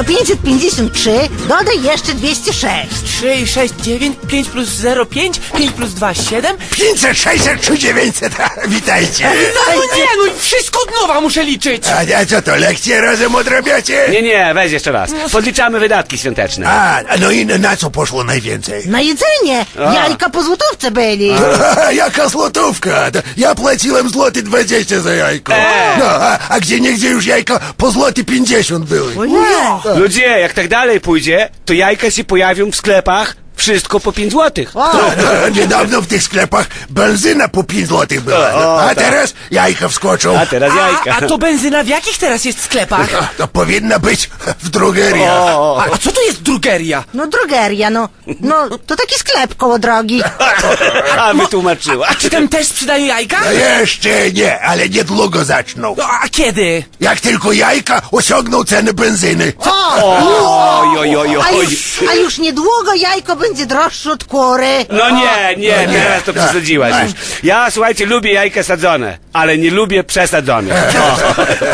Do 553 dodaj jeszcze 206. 3 i 6, 9, 5 plus 0, 5, 5 plus 2, 7. 500, 600 czy 900? Witajcie. No nie, no i wszystko od nowa muszę liczyć. A, a co to, lekcje razem odrabiacie? Nie, nie, weź jeszcze raz. Podliczamy wydatki świąteczne. A, no i na co poszło najwięcej? Na jedzenie. A. Jajka po złotówce byli. Jaka złotówka? Ja płaciłem złoty 20 za jajko. E. No, a, a gdzie niegdzie już jajka po złoty 50 były. Ojej. Ludzie, jak tak dalej pójdzie, to jajka się pojawią w sklepach, par wszystko po 5 złotych. O, Niedawno w tych sklepach benzyna po 5 złotych była. O, o, a tak. teraz jajka wskoczą. A teraz A, jajka. a to benzyna w jakich teraz jest sklepach? A, To powinna być w drogeriach. O, A, a co to jest drugeria? no drogeria, no. No, to taki sklep koło drogi. a wytłumaczyła. A czy tam też sprzedają jajka? A jeszcze nie, ale niedługo zaczną. No, a kiedy? Jak tylko jajka osiągną ceny benzyny. O! Oj, oj, oj, A już, a już niedługo jajko będzie droższe od kury. No nie, nie, No nie. teraz to Tak, przesadziłaś już. Ja, słuchajcie, lubię jajka sadzone, ale nie lubię przesadzone. O.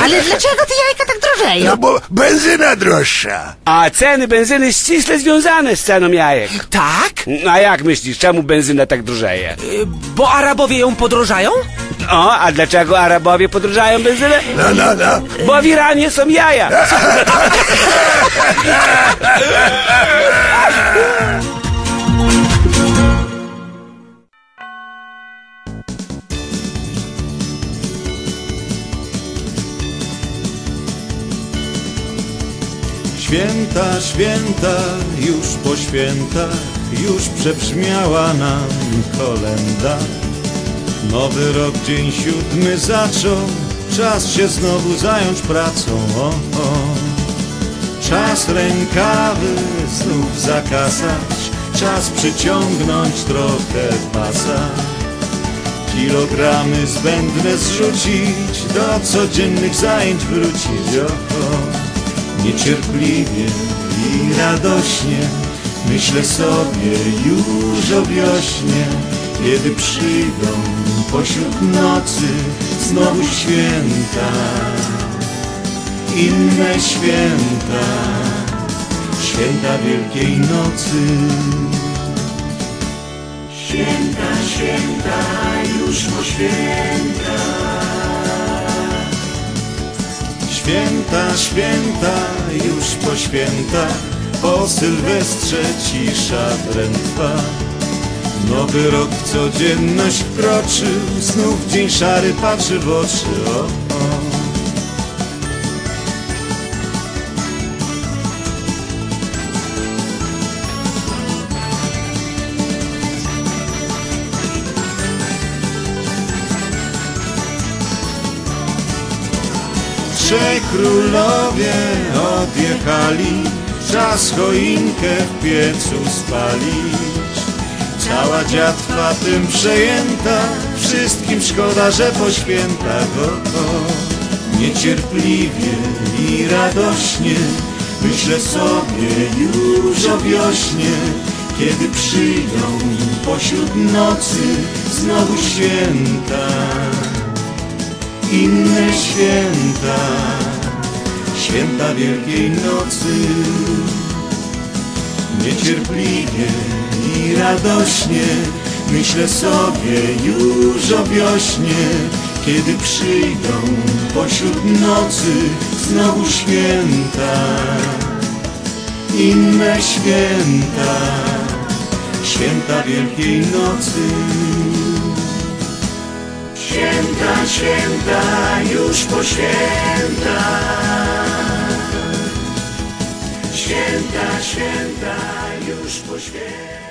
Ale dlaczego te jajka tak drożeją? No bo benzyna droższa. A ceny benzyny ściśle związane z ceną jajek. Tak? No a jak myślisz, czemu benzyna tak drożeje? Y, Bo Arabowie ją podrożają? O, a dlaczego Arabowie podróżają benzynę? No, no, no. Bo w Iranie są jaja. Święta, święta, już po świętach, już przebrzmiała nam kolenda. Nowy rok, dzień siódmy zaczął, czas się znowu zająć pracą. O, o. Czas rękawy znów zakasać, czas przyciągnąć trochę pasa. Kilogramy zbędne zrzucić, do codziennych zajęć wrócić. O, o. Niecierpliwie i radośnie myślę sobie już o wiośnie, kiedy przyjdą pośród nocy znowu święta, inne święta, święta Wielkiej Nocy. Święta, święta, już po święta. Święta, święta, już po świętach, po Sylwestrze cisza drętwa. Nowy rok codzienność wkroczył, znów dzień szary patrzy w oczy. O, o. Trzej królowie odjechali, czas choinkę w piecu spalić. Cała dziatwa tym przejęta, wszystkim szkoda, że po świętach o, o. Niecierpliwie i radośnie myślę sobie już o wiośnie, kiedy przyjdą pośród nocy znowu święta inne święta, święta Wielkiej Nocy. Niecierpliwie i radośnie myślę sobie już o wiośnie, kiedy przyjdą pośród nocy znowu święta, inne święta, święta Wielkiej Nocy. Święta, święta, już po święta. Święta, święta, już po święta.